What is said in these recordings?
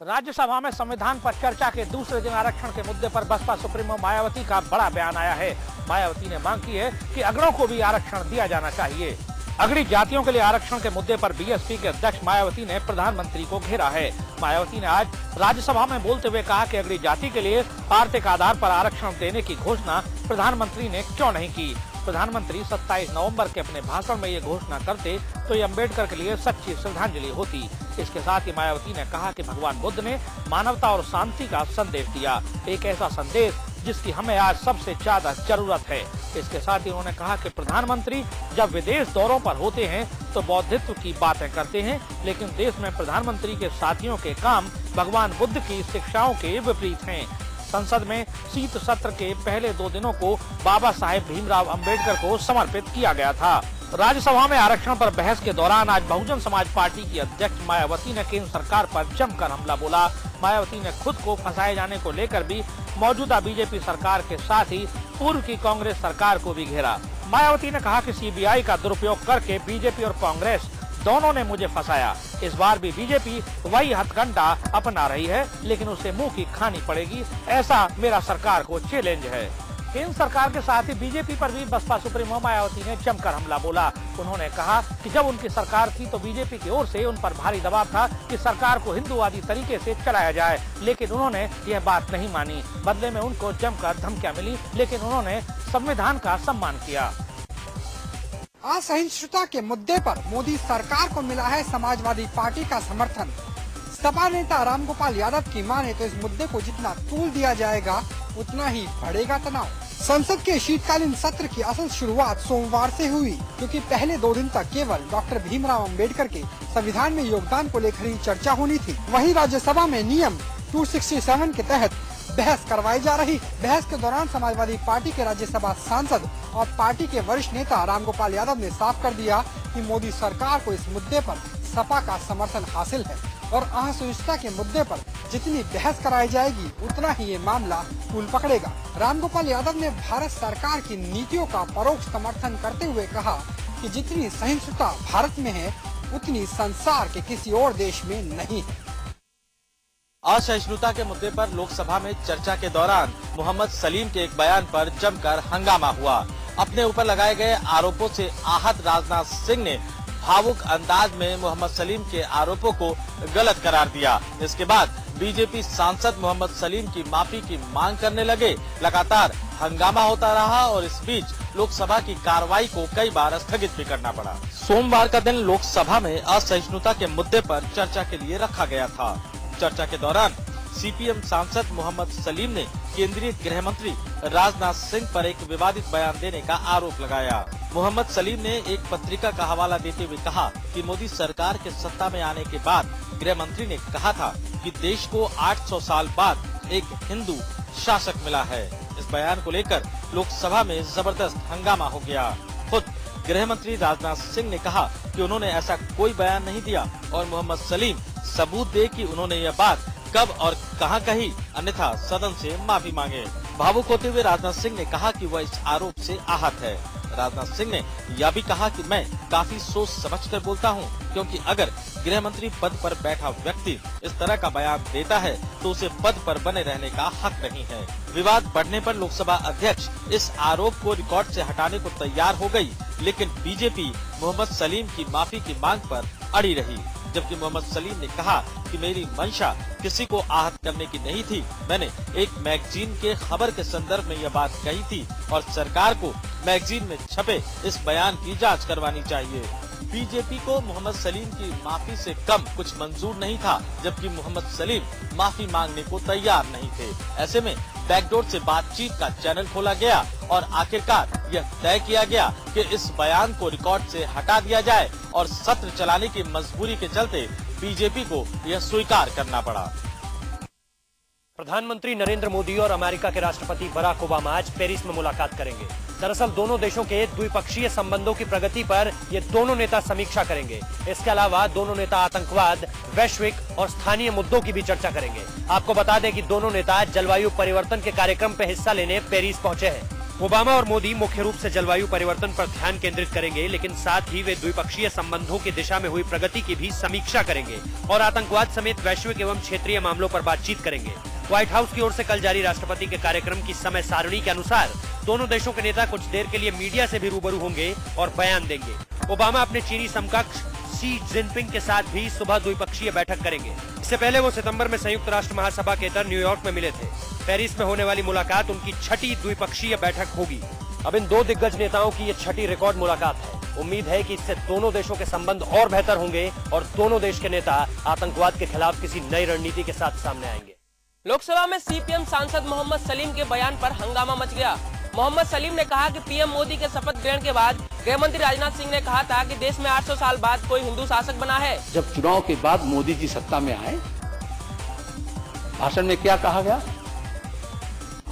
राज्यसभा में संविधान पर चर्चा के दूसरे दिन आरक्षण के मुद्दे पर बसपा सुप्रीमो मायावती का बड़ा बयान आया है। मायावती ने मांग की है कि अगड़ों को भी आरक्षण दिया जाना चाहिए। अगड़ी जातियों के लिए आरक्षण के मुद्दे पर बीएसपी के अध्यक्ष मायावती ने प्रधानमंत्री को घेरा है। मायावती ने आज राज्यसभा में बोलते हुए कहा कि अगड़ी जाति के लिए आर्थिक आधार पर आरक्षण देने की घोषणा प्रधानमंत्री ने क्यों नहीं की? प्रधानमंत्री 27 नवंबर के अपने भाषण में ये घोषणा करते तो ये अंबेडकर के लिए सच्ची श्रद्धांजलि होती। इसके साथ ही मायावती ने कहा कि भगवान बुद्ध ने मानवता और शांति का संदेश दिया। एक ऐसा संदेश जिसकी हमें आज सबसे ज़्यादा ज़रूरत है। इसके साथ ही उन्होंने कहा कि प्रधानमंत्री जब विदेश दौरों पर होते हैं तो बौद्धित्व की बातें करते हैं, लेकिन देश में प्रधानमंत्री के साथियों के काम भगवान बुद्ध की शिक्षाओं के विपरीत हैं। संसद में शीत सत्र के पहले दो दिनों को बाबा साहेब भीमराव अंबेडकर को समर्पित किया गया था। राज्यसभा में आरक्षण पर बहस के दौरान आज बहुजन समाज पार्टी की अध्यक्ष मायावती ने केंद्र सरकार पर जमकर हमला बोला। मायावती ने खुद को फंसाए जाने को लेकर भी मौजूदा बीजेपी सरकार के साथ ही पूर्व की कांग्रेस सरकार को भी घेरा। मायावती ने कहा कि सीबीआई का दुरुपयोग करके बीजेपी और कांग्रेस दोनों ने मुझे फंसाया। इस बार भी बीजेपी वही हथकंडा अपना रही है, लेकिन उसे मुँह की खानी पड़ेगी, ऐसा मेरा सरकार को चैलेंज है। केंद्र सरकार के साथ ही बीजेपी पर भी बसपा सुप्रीमो मायावती ने जमकर हमला बोला। उन्होंने कहा कि जब उनकी सरकार थी तो बीजेपी की ओर से उन पर भारी दबाव था कि सरकार को हिंदुवादी तरीके से चलाया जाए, लेकिन उन्होंने यह बात नहीं मानी। बदले में उनको जमकर धमकियाँ मिली, लेकिन उन्होंने संविधान का सम्मान किया। असहिष्णुता के मुद्दे पर मोदी सरकार को मिला है समाजवादी पार्टी का समर्थन। सपा नेता रामगोपाल यादव की माने तो इस मुद्दे को जितना तूल दिया जाएगा, उतना ही बढ़ेगा तनाव। संसद के शीतकालीन सत्र की असल शुरुआत सोमवार से हुई, क्योंकि पहले दो दिन तक केवल डॉक्टर भीमराव अंबेडकर के संविधान में योगदान को लेकर ही चर्चा होनी थी। वहीं राज्यसभा में नियम 267 के तहत बहस करवाई जा रही। बहस के दौरान समाजवादी पार्टी के राज्यसभा सांसद और पार्टी के वरिष्ठ नेता रामगोपाल यादव ने साफ़ कर दिया कि मोदी सरकार को इस मुद्दे पर सपा का समर्थन हासिल है और असहिष्णुता के मुद्दे पर जितनी बहस कराई जाएगी, उतना ही ये मामला पुल पकड़ेगा। रामगोपाल यादव ने भारत सरकार की नीतियों का परोक्ष समर्थन करते हुए कहा कि जितनी सहिष्णुता भारत में है, उतनी संसार के किसी और देश में नहीं। है असहिष्णुता के मुद्दे पर लोकसभा में चर्चा के दौरान मोहम्मद सलीम के एक बयान पर जमकर हंगामा हुआ। अपने ऊपर लगाए गए आरोपों से आहत राजनाथ सिंह ने भावुक अंदाज में मोहम्मद सलीम के आरोपों को गलत करार दिया। इसके बाद बीजेपी सांसद मोहम्मद सलीम की माफ़ी की मांग करने लगे। लगातार हंगामा होता रहा और इस बीच लोकसभा की कार्रवाई को कई बार स्थगित भी करना पड़ा। सोमवार का दिन लोकसभा में असहिष्णुता के मुद्दे पर चर्चा के लिए रखा गया था। चर्चा के दौरान सीपीएम सांसद मोहम्मद सलीम ने केंद्रीय गृह मंत्री राजनाथ सिंह पर एक विवादित बयान देने का आरोप लगाया। मोहम्मद सलीम ने एक पत्रिका का हवाला देते हुए कहा कि मोदी सरकार के सत्ता में आने के बाद गृह मंत्री ने कहा था कि देश को 800 साल बाद एक हिंदू शासक मिला है। इस बयान को लेकर लोकसभा में ज़बरदस्त हंगामा हो गया। खुद गृह मंत्री राजनाथ सिंह ने कहा कि उन्होंने ऐसा कोई बयान नहीं दिया और मोहम्मद सलीम सबूत दे कि उन्होंने यह बात कब और कहाँ कही। अन्यथा सदन से माफ़ी मांगे। भावुक होते हुए राजनाथ सिंह ने कहा कि वह इस आरोप से आहत है। राजनाथ सिंह ने यह भी कहा कि मैं काफ़ी सोच समझकर बोलता हूँ, क्योंकि अगर गृह मंत्री पद पर बैठा व्यक्ति इस तरह का बयान देता है तो उसे पद पर बने रहने का हक नहीं है। विवाद बढ़ने पर लोकसभा अध्यक्ष इस आरोप को रिकॉर्ड से हटाने को तैयार हो गई, लेकिन बीजेपी मोहम्मद सलीम की माफ़ी की मांग पर अड़ी रही। जबकि मोहम्मद सलीम ने कहा कि मेरी मंशा किसी को आहत करने की नहीं थी। मैंने एक मैगजीन के खबर के संदर्भ में यह बात कही थी और सरकार को मैगजीन में छपे इस बयान की जाँच करवानी चाहिए। बीजेपी को मोहम्मद सलीम की माफ़ी से कम कुछ मंजूर नहीं था, जबकि मोहम्मद सलीम माफ़ी मांगने को तैयार नहीं थे। ऐसे में बैकडोर से बातचीत का चैनल खोला गया और आखिरकार यह तय किया गया कि इस बयान को रिकॉर्ड से हटा दिया जाए और सत्र चलाने की मजबूरी के चलते बीजेपी को यह स्वीकार करना पड़ा। प्रधानमंत्री नरेंद्र मोदी और अमेरिका के राष्ट्रपति बराक ओबामा आज पेरिस में मुलाकात करेंगे। दरअसल दोनों देशों के द्विपक्षीय संबंधों की प्रगति पर ये दोनों नेता समीक्षा करेंगे। इसके अलावा दोनों नेता आतंकवाद, वैश्विक और स्थानीय मुद्दों की भी चर्चा करेंगे। आपको बता दें कि दोनों नेता जलवायु परिवर्तन के कार्यक्रम पे हिस्सा लेने पेरिस पहुँचे हैं। ओबामा और मोदी मुख्य रूप से जलवायु परिवर्तन पर ध्यान केंद्रित करेंगे, लेकिन साथ ही वे द्विपक्षीय संबंधों की दिशा में हुई प्रगति की भी समीक्षा करेंगे और आतंकवाद समेत वैश्विक एवं क्षेत्रीय मामलों पर बातचीत करेंगे। व्हाइट हाउस की ओर से कल जारी राष्ट्रपति के कार्यक्रम की समय सारणी के अनुसार दोनों देशों के नेता कुछ देर के लिए मीडिया से भी रूबरू होंगे और बयान देंगे। ओबामा अपने चीनी समकक्ष शी जिनपिंग के साथ भी सुबह द्विपक्षीय बैठक करेंगे। इससे पहले वो सितंबर में संयुक्त राष्ट्र महासभा के तर न्यूयॉर्क में मिले थे। पेरिस में होने वाली मुलाकात उनकी छठी द्विपक्षीय बैठक होगी। अब इन दो दिग्गज नेताओं की ये छठी रिकॉर्ड मुलाकात है। उम्मीद है कि इससे दोनों देशों के संबंध और बेहतर होंगे और दोनों देश के नेता आतंकवाद के खिलाफ किसी नई रणनीति के साथ सामने आएँगे। लोकसभा में सीपीएम सांसद मोहम्मद सलीम के बयान पर हंगामा मच गया। मोहम्मद सलीम ने कहा कि पीएम मोदी के शपथ ग्रहण के बाद गृह मंत्री राजनाथ सिंह ने कहा था कि देश में 800 साल बाद कोई हिंदू शासक बना है। जब चुनाव के बाद मोदी जी सत्ता में आए भाषण में क्या कहा गया?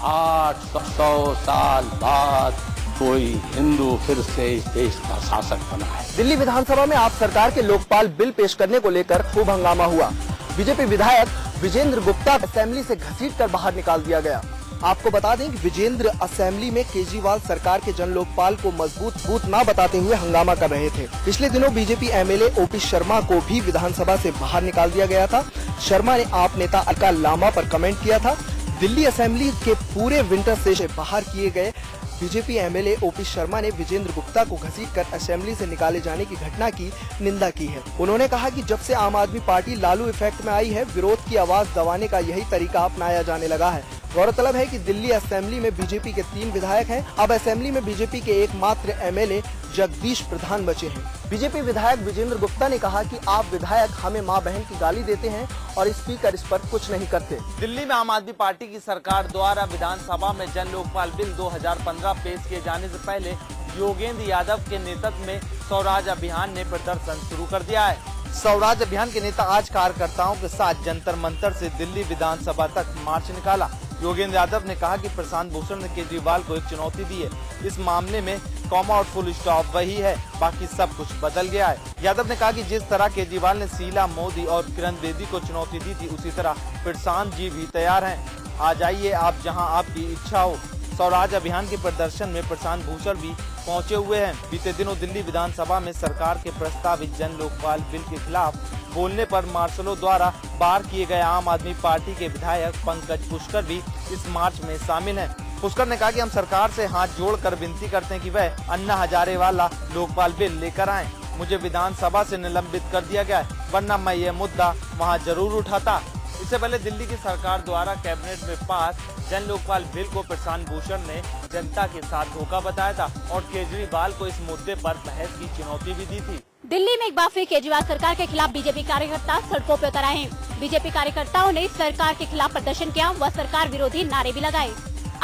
आठ सौ साल बाद कोई हिंदू फिर से इस देश का शासक बना है। दिल्ली विधानसभा में आप सरकार के लोकपाल बिल पेश करने को लेकर खूब हंगामा हुआ। बीजेपी विधायक विजेंद्र गुप्ता असेंबली से घसीट कर बाहर निकाल दिया गया। आपको बता दें कि विजेंद्र असेंबली में केजरीवाल सरकार के जन लोकपाल को मज़बूत बूथ न बताते हुए हंगामा कर रहे थे। पिछले दिनों बीजेपी एमएलए ओपी शर्मा को भी विधानसभा से बाहर निकाल दिया गया था। शर्मा ने आप नेता अलका लामा पर कमेंट किया था। दिल्ली असेंबली के पूरे विंटर से बाहर किए गए बीजेपी एमएलए ओपी शर्मा ने विजेंद्र गुप्ता को घसीट कर असेंबली से निकाले जाने की घटना की निंदा की है। उन्होंने कहा कि जब से आम आदमी पार्टी लालू इफ़ेक्ट में आई है, विरोध की आवाज़ दबाने का यही तरीका अपनाया जाने लगा है। गौरतलब है कि दिल्ली असेंबली में बीजेपी के तीन विधायक हैं। अब असेंबली में बीजेपी के एकमात्र एमएलए जगदीश प्रधान बचे हैं। बीजेपी विधायक विजेंद्र गुप्ता ने कहा कि आप विधायक हमें माँ बहन की गाली देते हैं और स्पीकर इस पर कुछ नहीं करते। दिल्ली में आम आदमी पार्टी की सरकार द्वारा विधानसभा में जन लोकपाल बिल 2015 पेश किए जाने से पहले योगेंद्र यादव के नेतृत्व में स्वराज अभियान ने प्रदर्शन शुरू कर दिया है। स्वराज अभियान के नेता आज कार्यकर्ताओं के साथ जंतर मंतर से दिल्ली विधानसभा तक मार्च निकाला। योगेंद्र यादव ने कहा कि प्रशांत भूषण ने केजरीवाल को एक चुनौती दी है। इस मामले में कॉमा और फुल स्टॉप वही है, बाकी सब कुछ बदल गया है। यादव ने कहा कि जिस तरह केजरीवाल ने शीला, मोदी और किरण बेदी को चुनौती दी थी, उसी तरह प्रशांत जी भी तैयार हैं। आ जाइए आप जहाँ आपकी इच्छा हो। स्वराज अभियान के प्रदर्शन में प्रशांत भूषण भी पहुँचे हुए हैं। बीते दिनों दिल्ली विधानसभा में सरकार के प्रस्तावित जन लोकपाल बिल के खिलाफ बोलने पर मार्शलों द्वारा बाहर किए गए आम आदमी पार्टी के विधायक पंकज पुष्कर भी इस मार्च में शामिल हैं। पुष्कर ने कहा कि हम सरकार से हाथ जोड़कर विनती करते हैं कि वह अन्ना हजारे वाला लोकपाल बिल लेकर आए। मुझे विधानसभा से निलंबित कर दिया गया है, वरना मैं ये मुद्दा वहाँ ज़रूर उठाता। इससे पहले दिल्ली की सरकार द्वारा कैबिनेट में पास जन लोकपाल बिल को प्रशांत भूषण ने जनता के साथ धोखा बताया था और केजरीवाल को इस मुद्दे पर बहस की चुनौती भी दी थी। दिल्ली में एक बार फिर केजरीवाल सरकार के खिलाफ बीजेपी कार्यकर्ता सड़कों पर उतर आए बीजेपी कार्यकर्ताओं ने सरकार के खिलाफ प्रदर्शन किया व सरकार विरोधी नारे भी लगाए।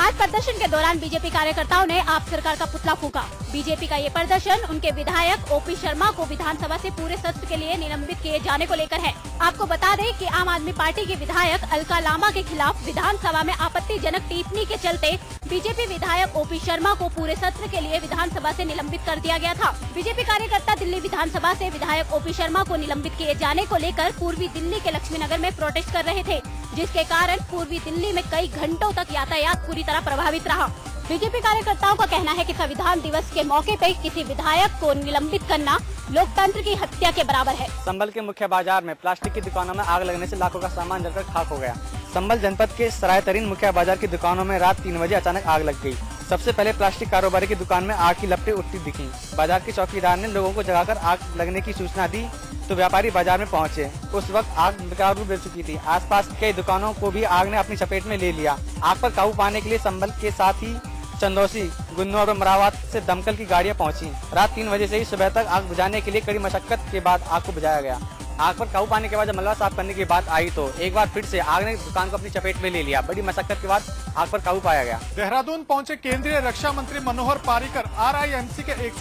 आज प्रदर्शन के दौरान बीजेपी कार्यकर्ताओं ने आप सरकार का पुतला फूका। बीजेपी का ये प्रदर्शन उनके विधायक ओपी शर्मा को विधानसभा से पूरे सत्र के लिए निलंबित किए जाने को लेकर है। आपको बता दें कि आम आदमी पार्टी के विधायक अलका लामा के खिलाफ विधानसभा में आपत्तिजनक टिप्पणी के चलते बीजेपी विधायक ओपी शर्मा को पूरे सत्र के लिए विधानसभा से निलंबित कर दिया गया था। बीजेपी कार्यकर्ता दिल्ली विधानसभा से विधायक ओपी शर्मा को निलंबित किए जाने को लेकर पूर्वी दिल्ली के लक्ष्मीनगर में प्रोटेस्ट कर रहे थे। जिसके कारण पूर्वी दिल्ली में कई घंटों तक यातायात पूरी तरह प्रभावित रहा। बीजेपी कार्यकर्ताओं का कहना है कि संविधान दिवस के मौके पर किसी विधायक को निलंबित करना लोकतंत्र की हत्या के बराबर है। संबल के मुख्य बाज़ार में प्लास्टिक की दुकानों में आग लगने से लाखों का सामान जलकर खाक हो गया। संबल जनपद के सराय तरीन मुख्य बाज़ार की दुकानों में रात तीन बजे अचानक आग लग गई। सबसे पहले प्लास्टिक कारोबारी की दुकान में आग की लपटें उठती दिखी। बाज़ार के चौकीदार ने लोगों को जगाकर आग लगने की सूचना दी तो व्यापारी बाज़ार में पहुँचे। उस वक्त आग बेकाबू ले चुकी थी। आसपास के दुकानों को भी आग ने अपनी चपेट में ले लिया। आग पर काबू पाने के लिए संबल के साथ ही चंदौसी गुन्नौर और मरावात से दमकल की गाड़ियाँ पहुँची। रात तीन बजे से ही सुबह तक आग बुझाने के लिए कड़ी मशक्कत के बाद आग को बुझाया गया। आग पर काबू पाने के बाद जब मलबा साफ़ करने की बात आई तो एक बार फिर से आग ने दुकान को अपनी चपेट में ले लिया। बड़ी मशक्कत के बाद आग पर काबू पाया गया। देहरादून पहुँचे केंद्रीय रक्षा मंत्री मनोहर पारिकर आरआईएमसी के एक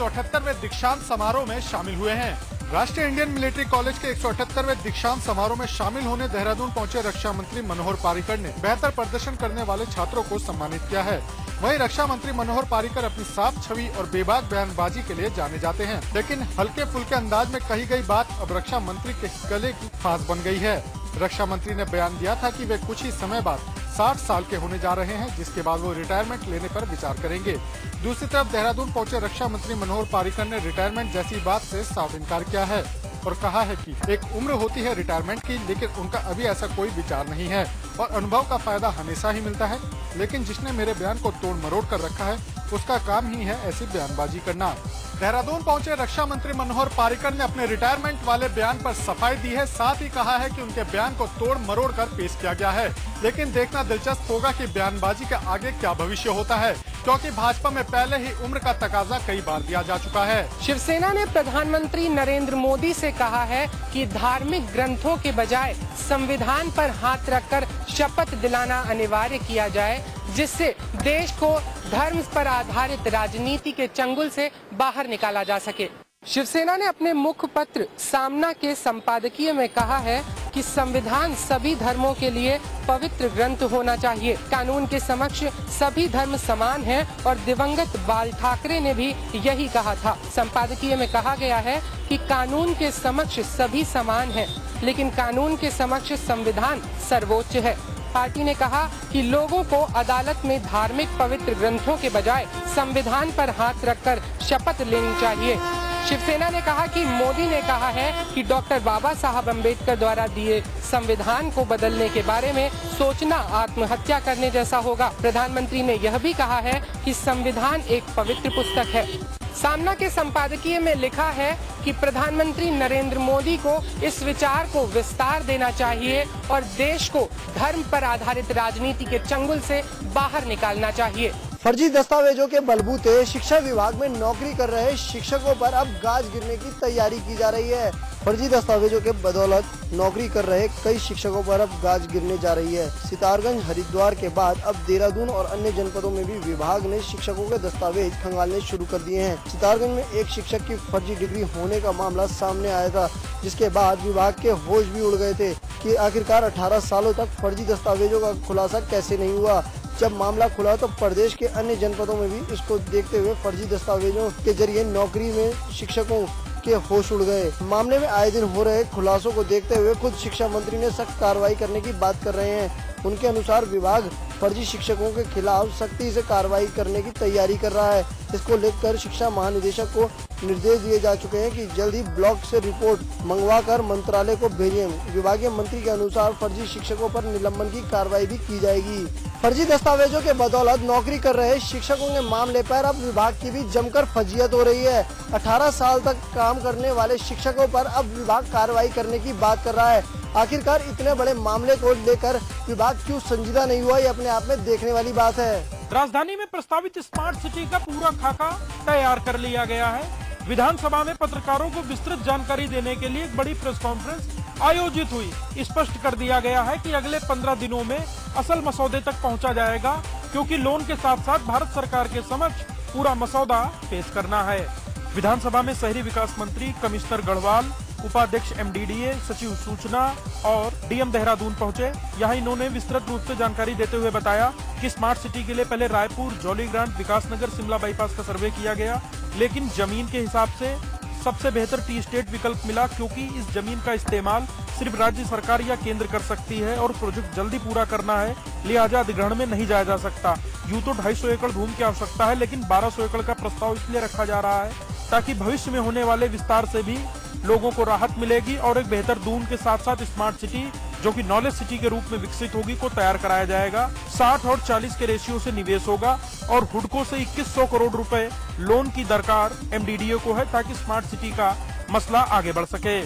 दीक्षांत समारोह में शामिल हुए हैं। राष्ट्रीय इंडियन मिलिट्री कॉलेज के एक दीक्षांत समारोह में शामिल होने देहरादून पहुँचे रक्षा मंत्री मनोहर पारिकर ने बेहतर प्रदर्शन करने वाले छात्रों को सम्मानित किया है। वहीं रक्षा मंत्री मनोहर पारिकर अपनी साफ़ छवि और बेबाक बयानबाजी के लिए जाने जाते हैं। लेकिन हल्के फुल्के अंदाज में कही गई बात अब रक्षा मंत्री के गले की फांस बन गई है। रक्षा मंत्री ने बयान दिया था कि वे कुछ ही समय बाद 60 साल के होने जा रहे हैं, जिसके बाद वो रिटायरमेंट लेने पर विचार करेंगे। दूसरी तरफ़ देहरादून पहुँचे रक्षा मंत्री मनोहर पारिकर ने रिटायरमेंट जैसी बात से साफ़ इनकार किया है। और कहा है कि एक उम्र होती है रिटायरमेंट की, लेकिन उनका अभी ऐसा कोई विचार नहीं है। और अनुभव का फ़ायदा हमेशा ही मिलता है, लेकिन जिसने मेरे बयान को तोड़ मरोड़ कर रखा है उसका काम ही है ऐसी बयानबाजी करना। देहरादून पहुँचे रक्षा मंत्री मनोहर पारिकर ने अपने रिटायरमेंट वाले बयान पर सफ़ाई दी है, साथ ही कहा है कि उनके बयान को तोड़ मरोड़ कर पेश किया गया है। लेकिन देखना दिलचस्प होगा कि बयानबाजी के आगे क्या भविष्य होता है, क्योंकि भाजपा में पहले ही उम्र का तकाजा कई बार दिया जा चुका है। शिवसेना ने प्रधानमंत्री नरेंद्र मोदी से कहा है कि धार्मिक ग्रंथों के बजाय संविधान पर हाथ रखकर शपथ दिलाना अनिवार्य किया जाए। जिससे देश को धर्म पर आधारित राजनीति के चंगुल से बाहर निकाला जा सके। शिवसेना ने अपने मुख्य पत्र सामना के संपादकीय में कहा है कि संविधान सभी धर्मों के लिए पवित्र ग्रंथ होना चाहिए। कानून के समक्ष सभी धर्म समान हैं और दिवंगत बाल ठाकरे ने भी यही कहा था। संपादकीय में कहा गया है कि कानून के समक्ष सभी समान हैं, लेकिन कानून के समक्ष संविधान सर्वोच्च है। पार्टी ने कहा कि लोगों को अदालत में धार्मिक पवित्र ग्रंथों के बजाय संविधान पर हाथ रखकर शपथ लेनी चाहिए। शिवसेना ने कहा कि मोदी ने कहा है कि डॉक्टर बाबा साहब अंबेडकर द्वारा दिए संविधान को बदलने के बारे में सोचना, आत्महत्या करने जैसा होगा। प्रधानमंत्री ने यह भी कहा है कि संविधान एक पवित्र पुस्तक है। सामना के संपादकीय में लिखा है कि प्रधानमंत्री नरेंद्र मोदी को इस विचार को विस्तार देना चाहिए और देश को धर्म पर आधारित राजनीति के चंगुल से बाहर निकालना चाहिए। फर्जी दस्तावेजों के बलबूते शिक्षा विभाग में नौकरी कर रहे शिक्षकों पर अब गाज गिरने की तैयारी की जा रही है। फर्जी दस्तावेजों के बदौलत नौकरी कर रहे कई शिक्षकों पर अब गाज गिरने जा रही है। सितारगंज हरिद्वार के बाद अब देहरादून और अन्य जनपदों में भी विभाग ने शिक्षकों के दस्तावेज़ खंगालने शुरू कर दिए हैं। सितारगंज में एक शिक्षक की फर्जी डिग्री होने का मामला सामने आया था, जिसके बाद विभाग के होश भी उड़ गए थे कि आखिरकार 18 सालों तक फर्जी दस्तावेजों का खुलासा कैसे नहीं हुआ। जब मामला खुला तो प्रदेश के अन्य जनपदों में भी इसको देखते हुए फर्जी दस्तावेजों के ज़रिए नौकरी में शिक्षकों के होश उड़ गए। मामले में आए दिन हो रहे खुलासों को देखते हुए खुद शिक्षा मंत्री ने सख्त कार्रवाई करने की बात कर रहे हैं। उनके अनुसार विभाग फर्जी शिक्षकों के खिलाफ सख्ती से कार्रवाई करने की तैयारी कर रहा है। इसको लेकर शिक्षा महानिदेशक को निर्देश दिए जा चुके हैं कि जल्द ही ब्लॉक से रिपोर्ट मंगवा कर मंत्रालय को भेजें। विभागीय मंत्री के अनुसार फर्जी शिक्षकों पर निलंबन की कार्रवाई भी की जाएगी। फर्जी दस्तावेजों के बदौलत नौकरी कर रहे शिक्षकों के मामले पर अब विभाग की भी जमकर फजीयत हो रही है। 18 साल तक काम करने वाले शिक्षकों पर अब विभाग कार्रवाई करने की बात कर रहा है। आखिरकार इतने बड़े मामले को लेकर विभाग क्यों संजीदा नहीं हुआ, ये अपने आप में देखने वाली बात है। राजधानी में प्रस्तावित स्मार्ट सिटी का पूरा खाका तैयार कर लिया गया है। विधानसभा में पत्रकारों को विस्तृत जानकारी देने के लिए एक बड़ी प्रेस कॉन्फ्रेंस आयोजित हुई। स्पष्ट कर दिया गया है कि अगले पंद्रह दिनों में असल मसौदे तक पहुँचा जाएगा, क्योंकि लोन के साथ साथ भारत सरकार के समक्ष पूरा मसौदा पेश करना है। विधानसभा में शहरी विकास मंत्री कमिश्नर गढ़वाल उपाध्यक्ष एमडीडीए सचिव सूचना और डीएम देहरादून पहुँचे। यहाँ इन्होंने विस्तृत रूप से जानकारी देते हुए बताया कि स्मार्ट सिटी के लिए पहले रायपुर जौली ग्रांट विकासनगर शिमला बाईपास का सर्वे किया गया। लेकिन ज़मीन के हिसाब से सबसे बेहतर टी स्टेट विकल्प मिला क्योंकि इस ज़मीन का इस्तेमाल सिर्फ़ राज्य सरकार या केंद्र कर सकती है और प्रोजेक्ट जल्दी पूरा करना है। लिहाजा अधिग्रहण में नहीं जाया जा सकता। यूँ तो 250 एकड़ भूमि की आवश्यकता है, लेकिन 1200 एकड़ का प्रस्ताव इसलिए रखा जा रहा है ताकि भविष्य में होने वाले विस्तार से भी लोगों को राहत मिलेगी और एक बेहतर दून के साथ साथ स्मार्ट सिटी जो कि नॉलेज सिटी के रूप में विकसित होगी, को तैयार कराया जाएगा। 60 और 40 के रेशियो से निवेश होगा और हुडको से 2100 करोड़ रुपए लोन की दरकार एमडीडीए को है, ताकि स्मार्ट सिटी का मसला आगे बढ़ सके।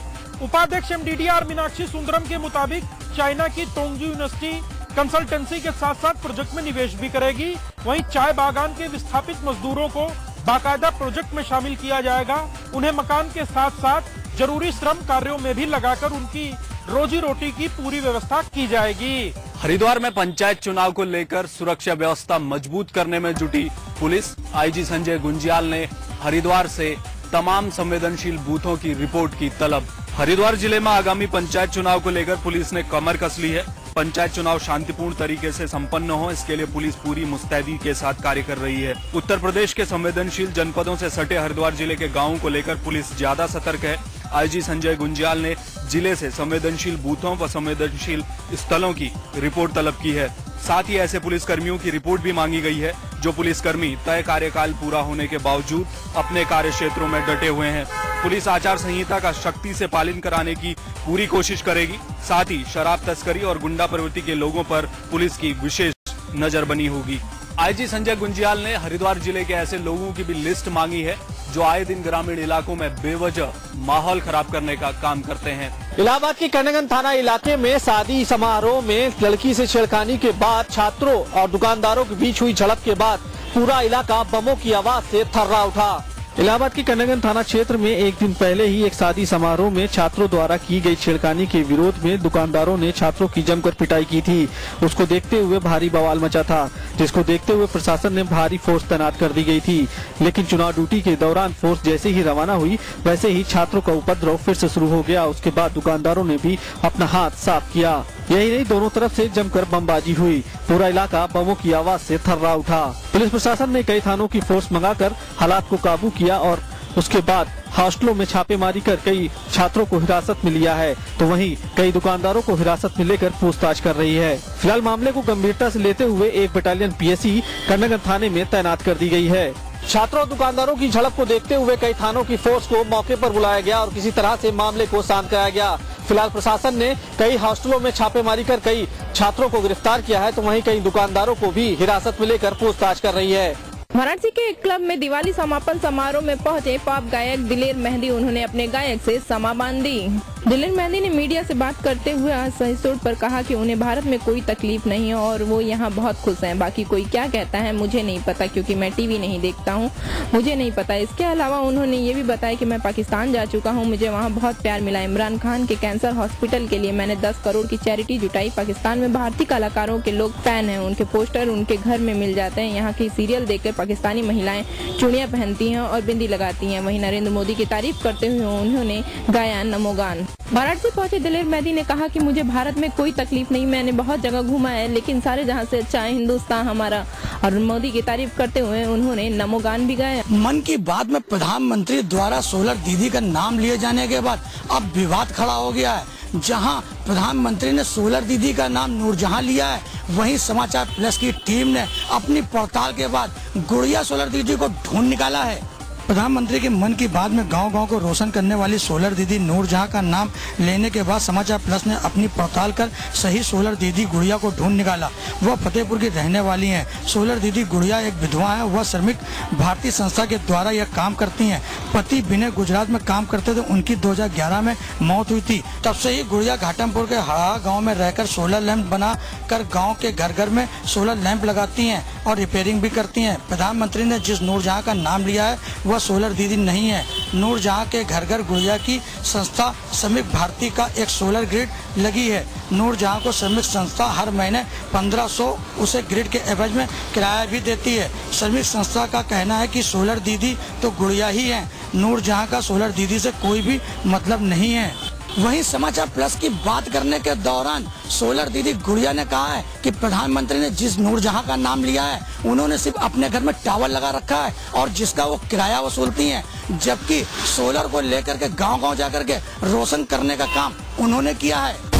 उपाध्यक्ष एमडीडीआर मीनाक्षी सुंदरम के मुताबिक चाइना की तोंगजू यूनिवर्सिटी कंसल्टेंसी के साथ साथ प्रोजेक्ट में निवेश भी करेगी। वहीं चाय बागान के विस्थापित मजदूरों को बाकायदा प्रोजेक्ट में शामिल किया जाएगा। उन्हें मकान के साथ साथ ज़रूरी श्रम कार्यों में भी लगाकर उनकी रोजी रोटी की पूरी व्यवस्था की जाएगी। हरिद्वार में पंचायत चुनाव को लेकर सुरक्षा व्यवस्था मज़बूत करने में जुटी पुलिस। आईजी संजय गुंजियाल ने हरिद्वार से तमाम संवेदनशील बूथों की रिपोर्ट की तलब। हरिद्वार ज़िले में आगामी पंचायत चुनाव को लेकर पुलिस ने कमर कस ली है। पंचायत चुनाव शांतिपूर्ण तरीके से संपन्न हो, इसके लिए पुलिस पूरी मुस्तैदी के साथ कार्य कर रही है। उत्तर प्रदेश के संवेदनशील जनपदों से सटे हरिद्वार ज़िले के गाँव को लेकर पुलिस ज़्यादा सतर्क है। आईजी संजय गुंजियाल ने ज़िले से संवेदनशील बूथों व संवेदनशील स्थलों की रिपोर्ट तलब की है। साथ ही ऐसे पुलिस कर्मियों की रिपोर्ट भी मांगी गई है, जो पुलिसकर्मी तय कार्यकाल पूरा होने के बावजूद अपने कार्य क्षेत्रों में डटे हुए हैं। पुलिस आचार संहिता का सख्ती से पालन कराने की पूरी कोशिश करेगी, साथ ही शराब तस्करी और गुंडा प्रवृत्ति के लोगों पर पुलिस की विशेष नज़र बनी होगी। आईजी संजय गुंजियाल ने हरिद्वार ज़िले के ऐसे लोगों की भी लिस्ट मांगी है जो आए दिन ग्रामीण इलाकों में बेवजह माहौल खराब करने का काम करते हैं। इलाहाबाद के कनगन थाना इलाके में शादी समारोह में लड़की से छेड़खानी के बाद छात्रों और दुकानदारों के बीच हुई झड़प के बाद पूरा इलाका बमों की आवाज़ से थर्रा उठा। इलाहाबाद के कनगन थाना क्षेत्र में एक दिन पहले ही एक शादी समारोह में छात्रों द्वारा की गई छेड़खानी के विरोध में दुकानदारों ने छात्रों की जमकर पिटाई की थी। उसको देखते हुए भारी बवाल मचा था, जिसको देखते हुए प्रशासन ने भारी फोर्स तैनात कर दी गई थी। लेकिन चुनाव ड्यूटी के दौरान फोर्स जैसे ही रवाना हुई, वैसे ही छात्रों का उपद्रव फिर से शुरू हो गया। उसके बाद दुकानदारों ने भी अपना हाथ साफ़ किया। यही नहीं, दोनों तरफ़ से जमकर बमबाजी हुई। पूरा इलाका बमों की आवाज़ से थर्रा उठा। पुलिस प्रशासन ने कई थानों की फोर्स मंगाकर हालात को काबू किया और उसके बाद हॉस्टलों में छापेमारी कर कई छात्रों को हिरासत में लिया है। तो वहीं कई दुकानदारों को हिरासत में लेकर पूछताछ कर रही है। फ़िलहाल मामले को गंभीरता से लेते हुए एक बटालियन पीएससी कन्नगर थाने में तैनात कर दी गई है। छात्रों और दुकानदारों की झड़प को देखते हुए कई थानों की फोर्स को मौके पर बुलाया गया और किसी तरह से मामले को शांत कराया गया। फ़िलहाल प्रशासन ने कई हॉस्टलों में छापेमारी कर कई छात्रों को गिरफ़्तार किया है तो वहीं कई दुकानदारों को भी हिरासत में लेकर पूछताछ कर रही है। वाराणसी के एक क्लब में दिवाली समापन समारोह में पहुँचे पॉप गायक दिलेर मेहंदी, उन्होंने अपने गायक से समा बांधी दिलेर मेहंदी ने मीडिया से बात करते हुए असहिष्णुता पर कहा कि उन्हें भारत में कोई तकलीफ़ नहीं है और वो यहाँ बहुत खुश हैं। बाकी कोई क्या कहता है, मुझे नहीं पता क्योंकि मैं टीवी नहीं देखता हूँ। मुझे नहीं पता। इसके अलावा उन्होंने ये भी बताया कि मैं पाकिस्तान जा चुका हूँ। मुझे वहाँ बहुत प्यार मिला। इमरान खान के कैंसर हॉस्पिटल के लिए मैंने दस करोड़ की चैरिटी जुटाई। पाकिस्तान में भारतीय कलाकारों के लोग फ़ैन हैं। उनके पोस्टर उनके घर में मिल जाते हैं। यहाँ की सीरियल देखकर पाकिस्तानी महिलाएँ चूड़ियाँ पहनती हैं और बिंदी लगाती हैं। वहीं नरेंद्र मोदी की तारीफ़ करते हुए उन्होंने गाया नमोगान वाराणसी पहुँचे दिलेर मेहदी ने कहा कि मुझे भारत में कोई तकलीफ़ नहीं, मैंने बहुत जगह घूमा है, लेकिन सारे जहाँ से अच्छा है, हिंदुस्तान हमारा। और मोदी की तारीफ़ करते हुए उन्होंने नमो गान भी गाया मन की बात में प्रधानमंत्री द्वारा सोलर दीदी का नाम लिए जाने के बाद अब विवाद खड़ा हो गया है, जहाँ प्रधानमंत्री ने सोलर दीदी का नाम नूरजहां लिया है। वहीं समाचार प्लस की टीम ने अपनी पड़ताल के बाद गुड़िया सोलर दीदी को ढूंढ निकाला है। प्रधानमंत्री के मन की बात में गांव-गांव को रोशन करने वाली सोलर दीदी नूरजहां का नाम लेने के बाद समाचार प्लस ने अपनी पड़ताल कर सही सोलर दीदी गुड़िया को ढूंढ निकाला। वह फतेहपुर की रहने वाली हैं। सोलर दीदी गुड़िया एक विधवा है। वह श्रमिक भारतीय संस्था के द्वारा यह काम करती हैं। पति बिने गुजरात में काम करते थे। उनकी 2011 में मौत हुई थी। तब से ही गुड़िया घाटमपुर के हड़ा गाँव में रहकर सोलर लैंप बना कर गाँव के घर घर में सोलर लैंप लगाती है और रिपेयरिंग भी करती हैं। प्रधानमंत्री ने जिस नूरजहां का नाम लिया है वह सोलर दीदी नहीं है। नूरजहाँ के घर घर गुड़िया की संस्था श्रमिक भारती का एक सोलर ग्रिड लगी है। नूरजहाँ को श्रमिक संस्था हर महीने 1500 उसे ग्रिड के एवज में किराया भी देती है। श्रमिक संस्था का कहना है कि सोलर दीदी तो गुड़िया ही है। नूर जहाँ का सोलर दीदी से कोई भी मतलब नहीं है। वहीं समाचार प्लस की बात करने के दौरान सोलर दीदी गुड़िया ने कहा है कि प्रधानमंत्री ने जिस नूरजहां का नाम लिया है, उन्होंने सिर्फ़ अपने घर में टावर लगा रखा है और जिसका वो किराया वसूलती हैं, जबकि सोलर को लेकर के गाँव गाँव जाकर के रोशन करने का काम उन्होंने किया है।